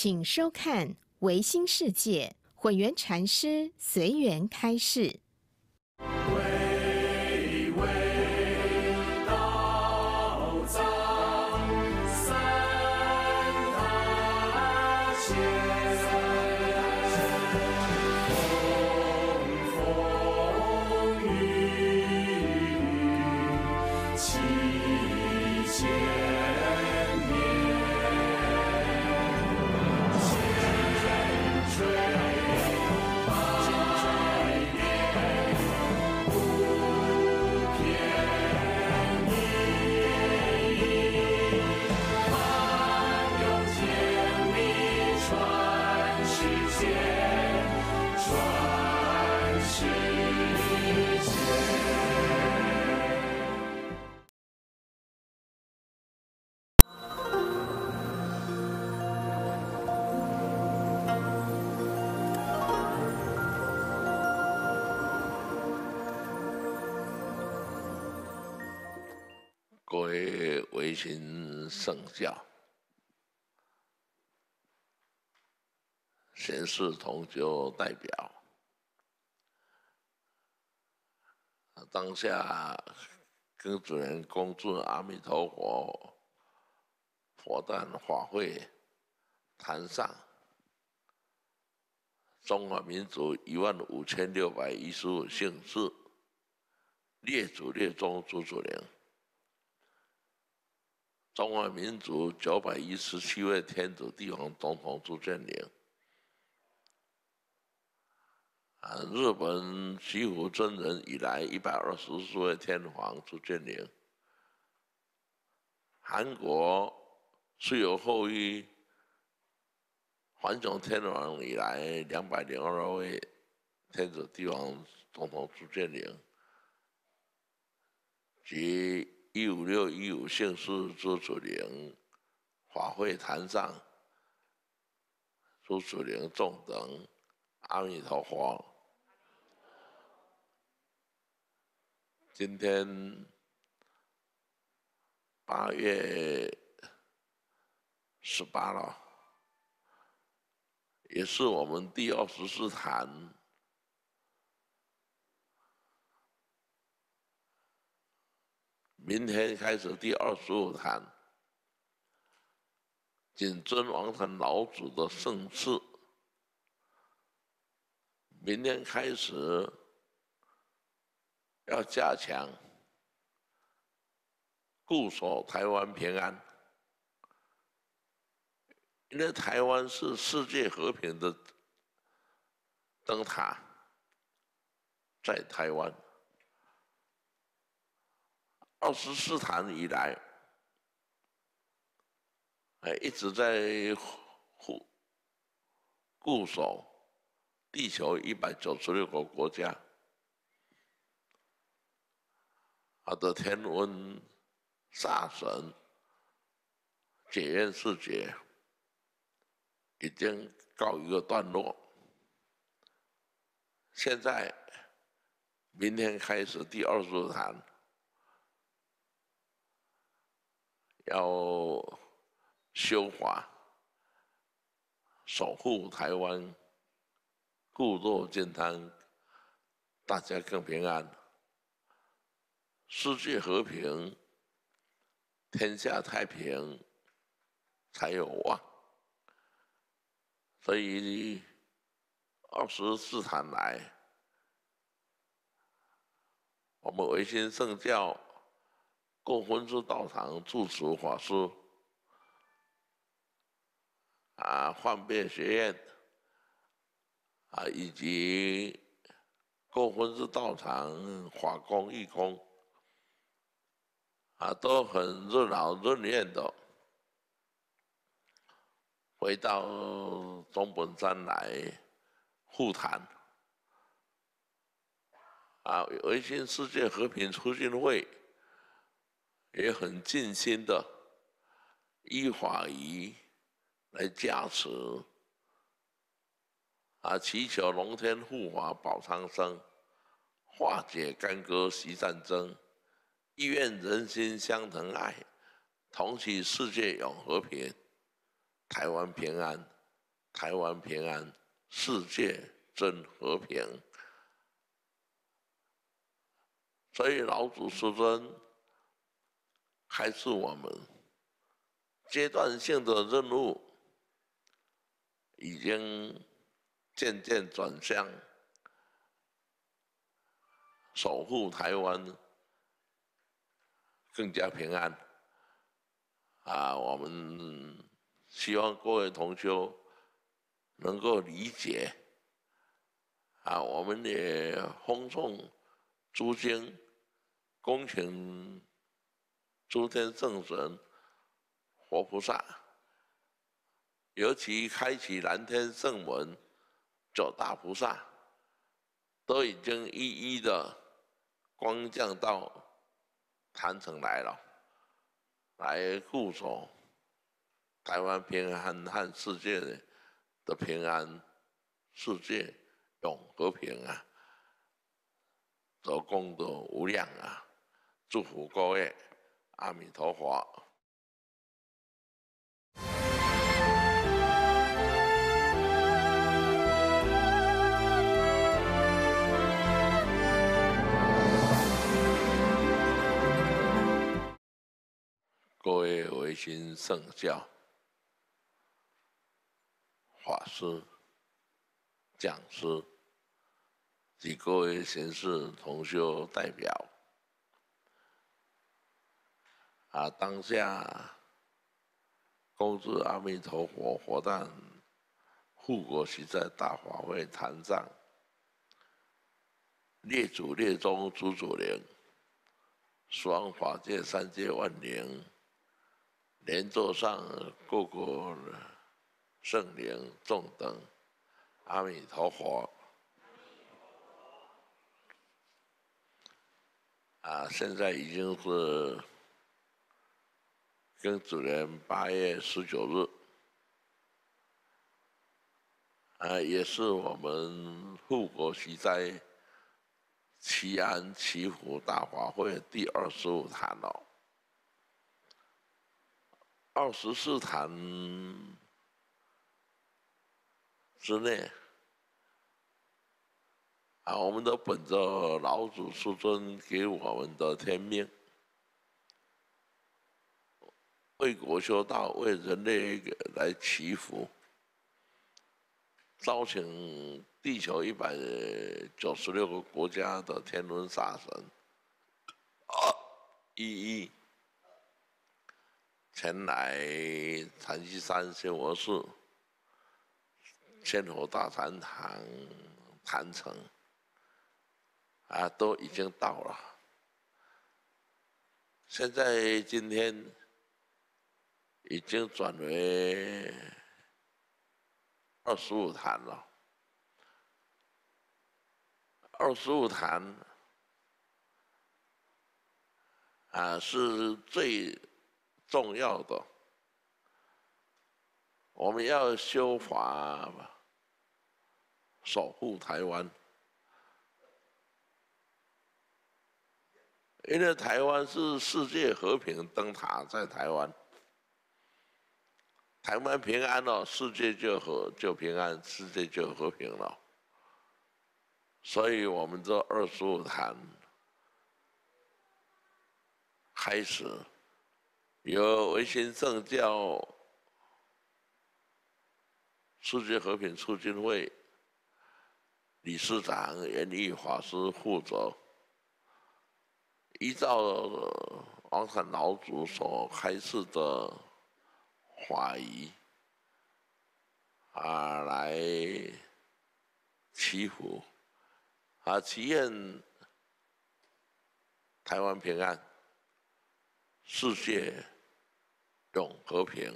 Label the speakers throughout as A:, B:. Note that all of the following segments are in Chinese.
A: 请收看《维新世界》混元禅师随缘开示。
B: 各位维新圣教、贤士同修代表，当下跟主人恭祝阿弥陀佛佛诞法会坛上，中华民族一万五千六百一十五姓氏列祖列宗朱祖陵。中华民族九百一十七位天子帝王总统朱建宁，啊，日本西湖真人以来一百二十四位天皇朱建宁，韩国是由后裔桓雄天王以来两百零二位天子帝王总统朱建宁，及一五六一五姓氏朱祖陵法会坛上，朱祖陵众等，阿弥陀佛。今天八月十八了，也是我们第二十四坛明天开始第二十五坛，谨遵王坛老祖的圣赐。明天开始要加强固守台湾平安，因为台湾是世界和平的灯塔，在台湾。二十四坛以来，哎，一直在护固守地球一百九十六个国家，好的天文煞神检验世界已经告一个段落，现在明天开始第二十谈。要修法，守护台湾，固若金汤，大家更平安，世界和平，天下太平，才有望。所以二十四坛来，我们维新圣教。共婚之道场住持法师啊，幻变学院。啊，以及共婚之道场法工义工。啊，都很热闹热烈的。回到中本山来护谈。啊，维新世界和平促进会。也很尽心的依法仪来加持，啊，祈求龙天护法保苍生，化解干戈息战争，意愿人心相疼爱，同祈世界永和平，台湾平安，台湾平安，世界真和平。所以老祖师尊还是我们阶段性的任务，已经渐渐转向守护台湾更加平安。啊，我们希望各位同修能够理解。啊，我们也奉送诸经。恭请诸天圣神、活菩萨，尤其开启蓝天圣门，九大菩萨都已经一一的光降到坛城来了，来护守台湾平安和世界的平安，世界永和平啊，这功德无量啊！祝福各位，阿弥陀佛。各位维新圣教法师、讲师及各位贤士同修代表。啊！当下，恭祝阿弥陀佛佛诞护国喜在大法会坛上，列祖列宗祖祖灵，双法界三界万灵，莲座上各国圣灵众等，阿弥陀佛。啊！现在已经是。跟主人八月十九日，啊，也是我们护国祈灾、祈安祈福大法会第二十五坛了。二十四坛之内，啊，我们都本着老祖师尊给我们的天命。为国修道，为人类来祈福，招请地球一百九十六个国家的天文煞神啊，一一前来禅西山仙佛寺、千佛大禅堂坛城，啊，都已经到了。现在今天。已经转为二十五坛了。二十五坛啊，是最重要的。我们要修法，守护台湾，因为台湾是世界和平灯塔，在台湾。台湾平安了，世界就和就平安，世界就和平了。所以，我们这二十五坛开始由维新政教世界和平促进会理事长严义法师负责，依照王禅老祖所开示的。华谊啊，来祈福啊，祈愿台湾平安，世界永和平。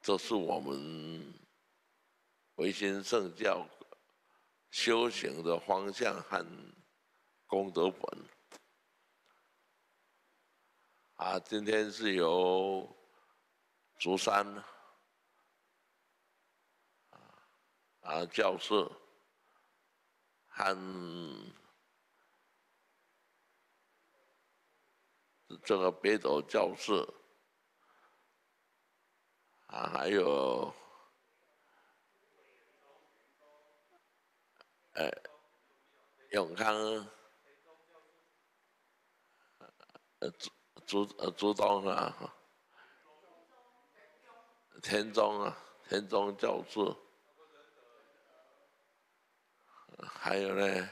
B: 这是我们维新圣教修行的方向和功德本。啊，今天是由。竹山，啊，啊，教室，和这个北斗教室，啊，还有，哎，永康，呃，竹竹呃竹刀啊。田中啊，田中教室，还有呢，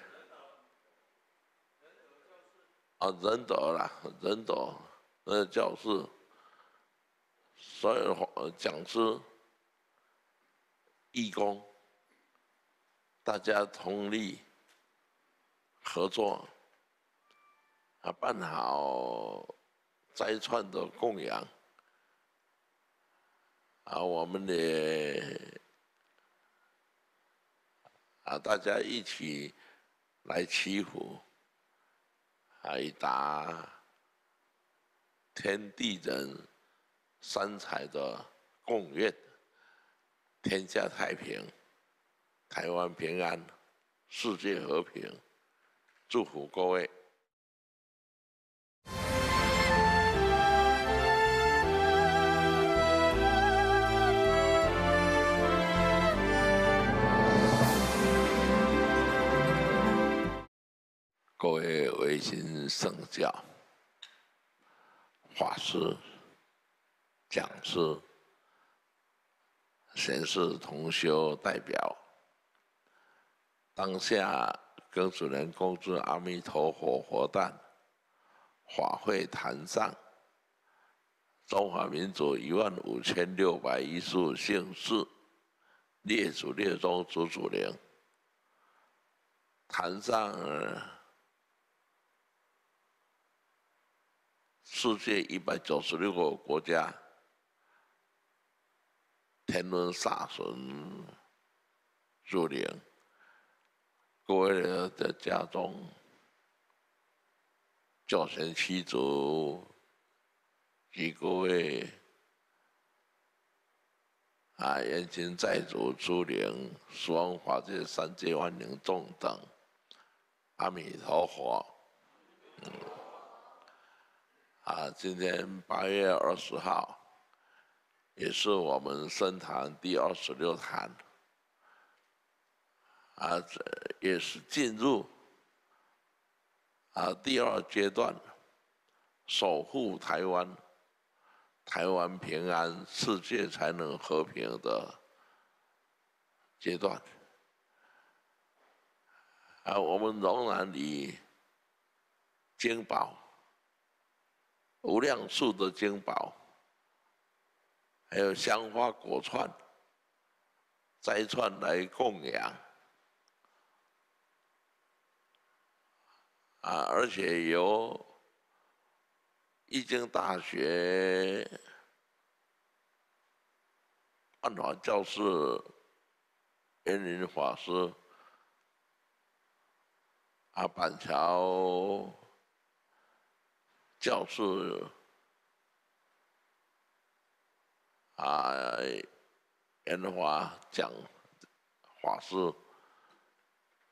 B: 啊，仁德啦，仁德那个教室，所有的讲师、义工。大家同力合作，啊，办好斋串的供养，啊，我们的啊，大家一起来祈福，来达天地人三才的共愿，天下太平。台湾平安，世界和平，祝福各位。各位维新圣教法师、讲师、贤士同修代表。当下跟主人共祝阿弥陀佛佛诞，法会坛上，中华民族一万五千六百一十五姓氏列祖列宗祖祖灵，坛上世界一百九十六个国家，天伦煞神祖灵。各位的家中，教贤妻族及各位啊，冤亲债主、诸灵、十方法界、三界万灵众等，阿弥陀佛。嗯，啊，今天八月二十号，也是我们僧坛第二十六坛。啊，这也是进入啊第二阶段，守护台湾，台湾平安，世界才能和平的阶段。啊，我们仍然以金宝、无量数的金宝，还有香花果串、斋串来供养。啊，而且由易经大学万华教室园林法师啊，板桥教室啊，园华讲法师，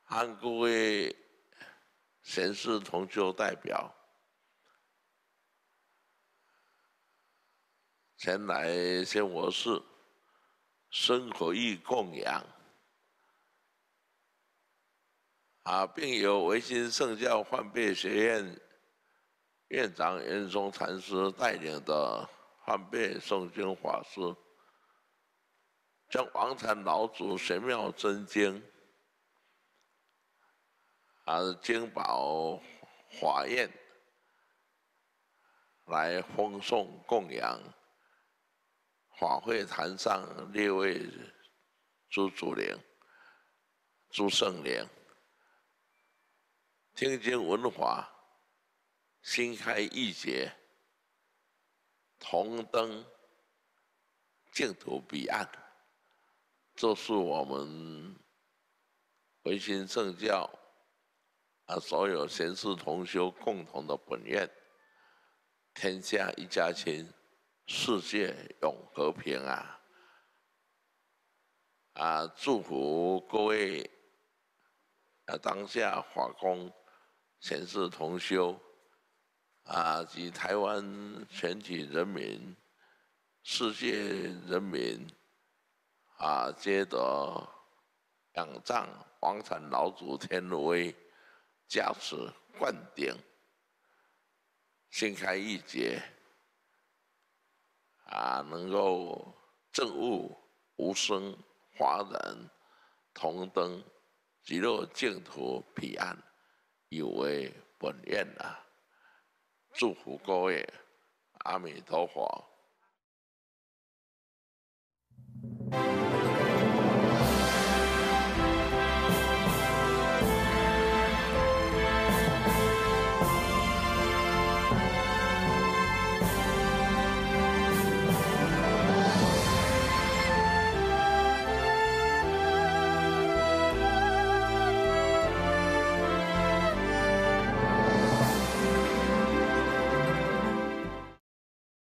B: 韩各位。贤士同修代表前来仙佛寺，生活意供养，啊，并由维新圣教换贝学院院长严嵩禅师带领的汉贝诵经法师，将王禅老祖玄妙真经。啊，金宝法宴来奉送供养，法会坛上列位诸祖灵、诸圣灵，听经闻法，心开意解，同登净土彼岸，这是我们回心圣教。啊，所有贤士同修共同的本愿，天下一家亲，世界永和平啊！啊，祝福各位啊，当下法工贤士同修啊，及台湾全体人民、世界人民啊，皆得仰仗王禅老祖天威加持灌顶，心开意解，啊，能够证悟无生华人同登极乐净土彼岸，以为本愿啊！祝福各位，阿弥陀佛。